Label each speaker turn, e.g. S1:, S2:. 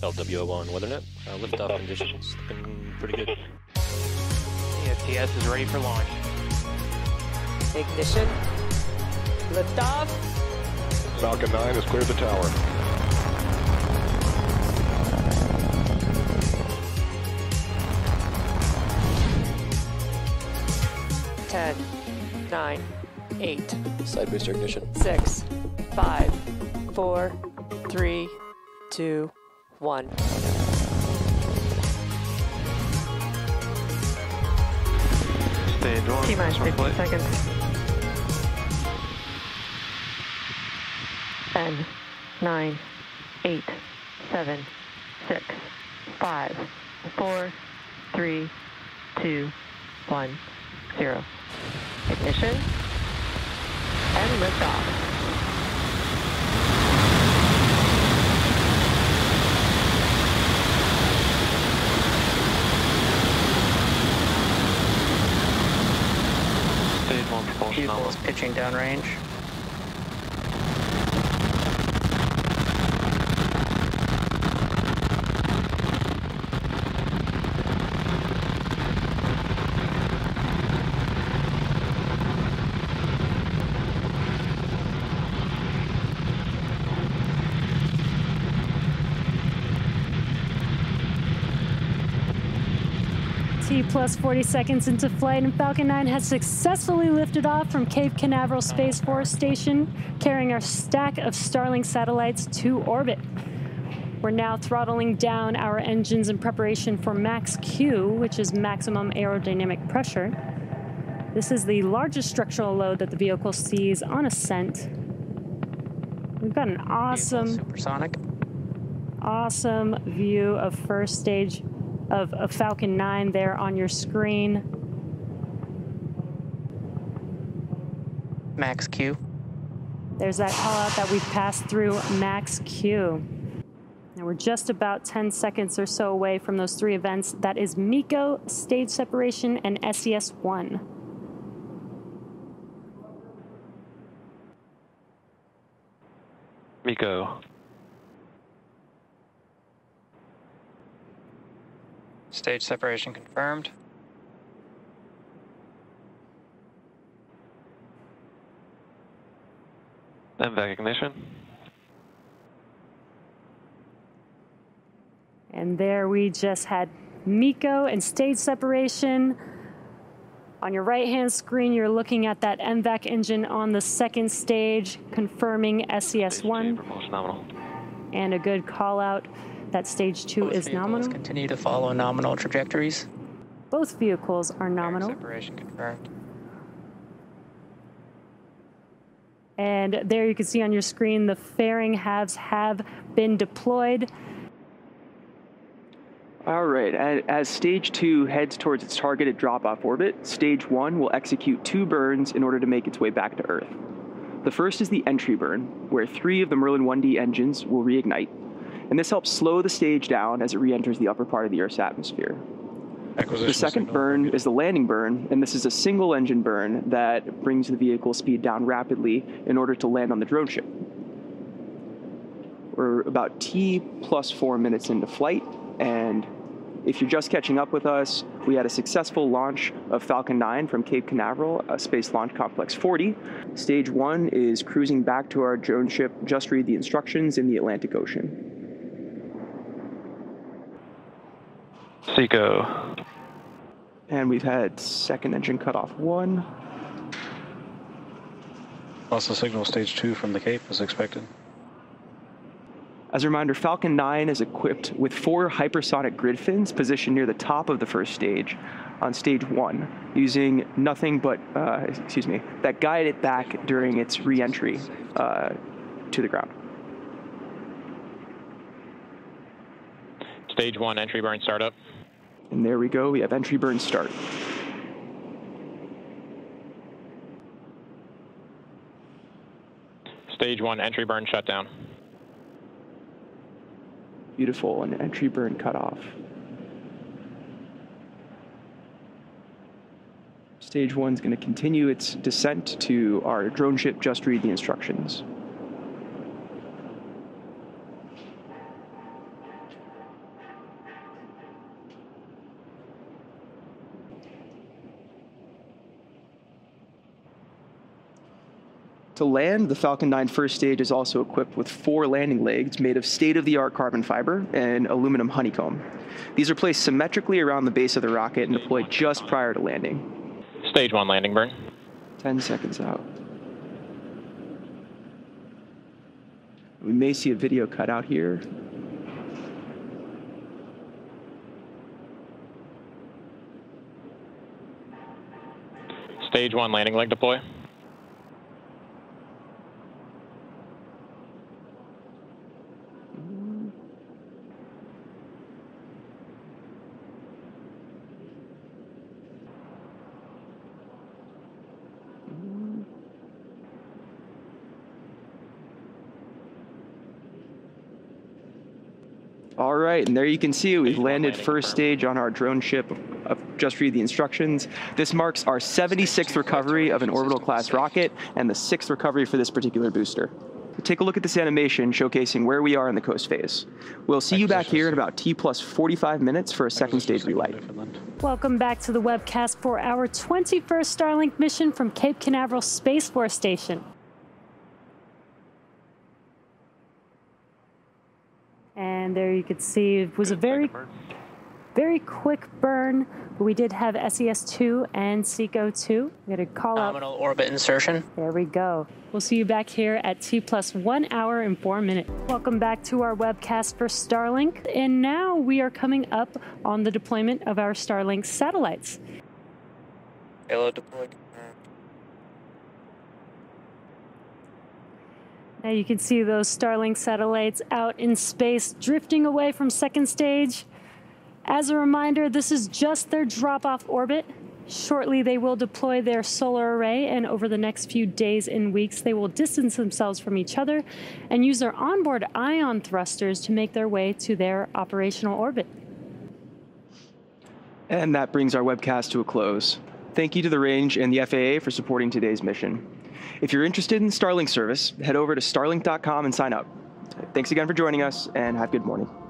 S1: LWO1 WeatherNet. Uh, liftoff conditions looking pretty good.
S2: ESTS is ready for launch.
S3: Ignition. Liftoff.
S4: Falcon 9 has cleared the tower.
S3: Ten, nine, eight,
S1: Side booster ignition.
S3: six, five, four, three, two, one.
S2: Stage one.
S5: T minus 15 seconds. 10, 9, 8, 7, 6, 5, 4, 3, 2, 1, 0. Ignition. And liftoff.
S2: Stage one nominal.
S6: pitching downrange.
S7: T plus 40 seconds into flight, and Falcon 9 has successfully lifted off from Cape Canaveral Space Force Station, carrying our stack of Starlink satellites to orbit. We're now throttling down our engines in preparation for max Q, which is maximum aerodynamic pressure. This is the largest structural load that the vehicle sees on ascent. We've got an awesome
S6: Supersonic.
S7: awesome view of first stage of, of Falcon 9 there on your screen.
S6: Max Q.
S7: There's that call out that we've passed through Max Q. Now we're just about 10 seconds or so away from those three events. That is MECO, stage separation, and SES 1.
S2: MECO.
S6: Stage separation confirmed.
S2: MVAC ignition.
S7: And there we just had MECO and stage separation. On your right hand screen, you're looking at that MVAC engine on the second stage, confirming
S2: SES1.
S7: And a good call out that stage 2
S6: Both
S7: is nominal.
S6: Continue to follow nominal trajectories.
S7: Both vehicles are nominal.
S6: Separation confirmed.
S7: And there you can see on your screen the fairing halves have been deployed.
S8: All right, as stage two heads towards its targeted drop off orbit, stage one will execute two burns in order to make its way back to Earth. The first is the entry burn, where three of the Merlin 1D engines will reignite, and this helps slow the stage down as it re enters the upper part of the Earth's atmosphere. The second burn is the landing burn, and this is a single engine burn that brings the vehicle speed down rapidly in order to land on the drone ship. We're about T plus four minutes into flight, and if you're just catching up with us, we had a successful launch of Falcon 9 from Cape Canaveral, Space Launch Complex 40. Stage one is cruising back to our drone ship, just read the instructions in the Atlantic Ocean.
S2: SECO.
S8: And we've had second engine cut off one.
S9: Also signal stage two from the Cape as expected.
S8: As a reminder, Falcon 9 is equipped with four hypersonic grid fins positioned near the top of the first stage on stage one, using nothing but, uh, excuse me, that guide it back during its re entry uh, to the ground.
S10: Stage one entry burn startup.
S8: And there we go, we have entry burn start.
S10: Stage one entry burn shutdown.
S8: Beautiful, and entry burn cutoff. Stage one's going to continue its descent to our drone ship, just read the instructions. To land, the Falcon 9 first stage is also equipped with four landing legs made of state of the art carbon fiber and aluminum honeycomb. These are placed symmetrically around the base of the rocket and deployed just prior to landing.
S10: Stage 1 landing burn.
S8: 10 seconds out. We may see a video cut out here.
S10: Stage 1 landing leg deploy.
S8: All right, and there you can see we've landed first stage on our drone ship. Just read the instructions. This marks our 76th recovery of an orbital class rocket and the sixth recovery for this particular booster. Take a look at this animation showcasing where we are in the coast phase. We'll see you back here in about T plus 45 minutes for a second stage relight.
S7: Welcome back to the webcast for our 21st Starlink mission from Cape Canaveral Space Force Station. There you could see it was a very, very quick burn, but we did have SES-2 and SECO-2. We got to call out.
S6: Nominal orbit insertion.
S7: There we go. We'll see you back here at T plus one hour and four minutes. Welcome back to our webcast for Starlink. And now we are coming up on the deployment of our Starlink satellites.
S6: Payload deployed.
S7: Now you can see those Starlink satellites out in space drifting away from second stage. As a reminder, this is just their drop off orbit. Shortly, they will deploy their solar array, and over the next few days and weeks, they will distance themselves from each other and use their onboard ion thrusters to make their way to their operational orbit.
S8: And that brings our webcast to a close. Thank you to the range and the FAA for supporting today's mission. If you're interested in Starlink service, head over to starlink.com and sign up. Thanks again for joining us, and have a good morning.